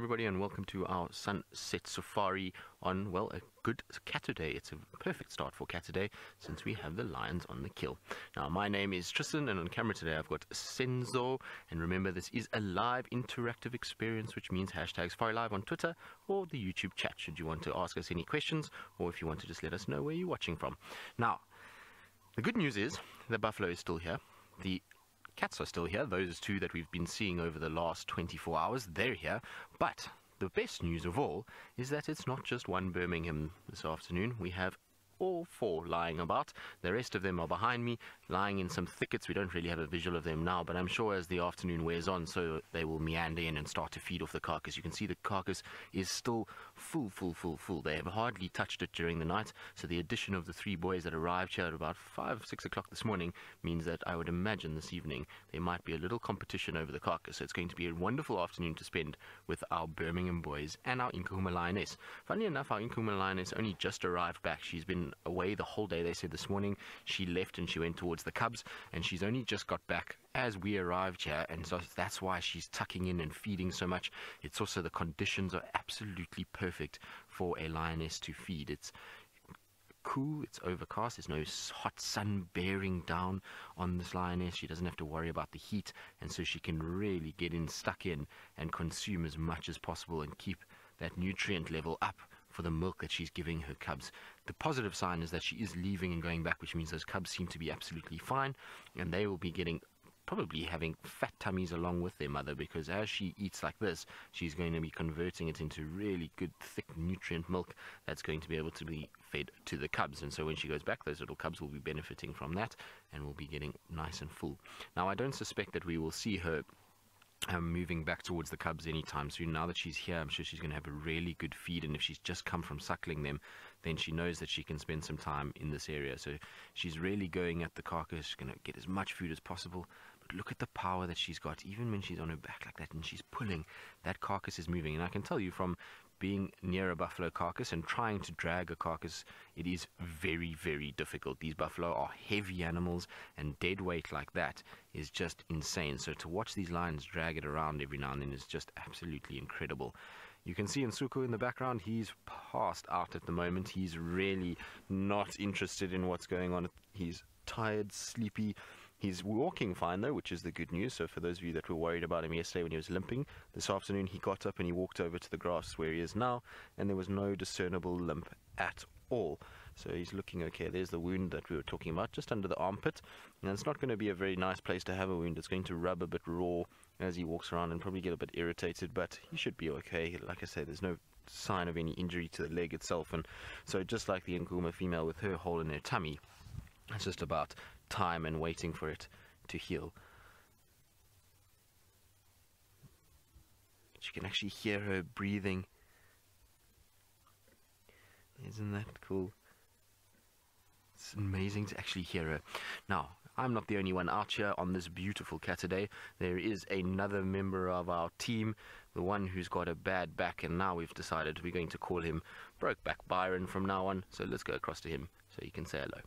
everybody, and welcome to our sunset safari on, well, a good Catterday. It's a perfect start for Catterday since we have the lions on the kill. Now, my name is Tristan, and on camera today I've got Senzo. And remember, this is a live interactive experience, which means hashtags Safari Live on Twitter or the YouTube chat should you want to ask us any questions or if you want to just let us know where you're watching from. Now, the good news is the buffalo is still here. The Cats are still here, those two that we've been seeing over the last 24 hours, they're here. But the best news of all is that it's not just one Birmingham this afternoon. We have all four lying about. The rest of them are behind me, lying in some thickets. We don't really have a visual of them now, but I'm sure as the afternoon wears on, so they will meander in and start to feed off the carcass. You can see the carcass is still full, full, full, full. They have hardly touched it during the night, so the addition of the three boys that arrived here at about 5, 6 o'clock this morning means that I would imagine this evening there might be a little competition over the carcass. So it's going to be a wonderful afternoon to spend with our Birmingham boys and our Nkuhuma Lioness. Funnily enough, our Nkuhuma Lioness only just arrived back. She's been away the whole day. They said this morning she left and she went towards the Cubs, and she's only just got back as we arrived here, and so that's why she's tucking in and feeding so much. It's also the conditions are absolutely perfect for a lioness to feed. It's cool, it's overcast, there's no hot sun bearing down on this lioness. She doesn't have to worry about the heat, and so she can really get in, stuck in, and consume as much as possible and keep that nutrient level up for the milk that she's giving her cubs. The positive sign is that she is leaving and going back, which means those cubs seem to be absolutely fine, and they will be getting probably having fat tummies along with their mother because as she eats like this, she's going to be converting it into really good, thick, nutrient milk that's going to be able to be fed to the cubs. And so when she goes back, those little cubs will be benefiting from that and will be getting nice and full. Now, I don't suspect that we will see her um, moving back towards the cubs anytime soon. Now that she's here, I'm sure she's going to have a really good feed. And if she's just come from suckling them, then she knows that she can spend some time in this area. So she's really going at the carcass, she's going to get as much food as possible. But look at the power that she's got, even when she's on her back like that and she's pulling, that carcass is moving. And I can tell you from being near a buffalo carcass and trying to drag a carcass, it is very, very difficult. These buffalo are heavy animals, and dead weight like that is just insane. So to watch these lions drag it around every now and then is just absolutely incredible. You can see Nsuku in the background, he's passed out at the moment. He's really not interested in what's going on. He's tired, sleepy, He's walking fine though, which is the good news. So for those of you that were worried about him yesterday when he was limping, this afternoon he got up and he walked over to the grass where he is now, and there was no discernible limp at all. So he's looking okay. There's the wound that we were talking about, just under the armpit. And it's not going to be a very nice place to have a wound. It's going to rub a bit raw as he walks around and probably get a bit irritated, but he should be okay. Like I say, there's no sign of any injury to the leg itself. And so just like the Nkuhuma female with her hole in her tummy, it's just about time and waiting for it to heal. But you can actually hear her breathing. Isn't that cool? It's amazing to actually hear her. Now, I'm not the only one out here on this beautiful Catterday. There is another member of our team, the one who's got a bad back, and now we've decided we're going to call him Brokeback Byron from now on. So let's go across to him so he can say hello.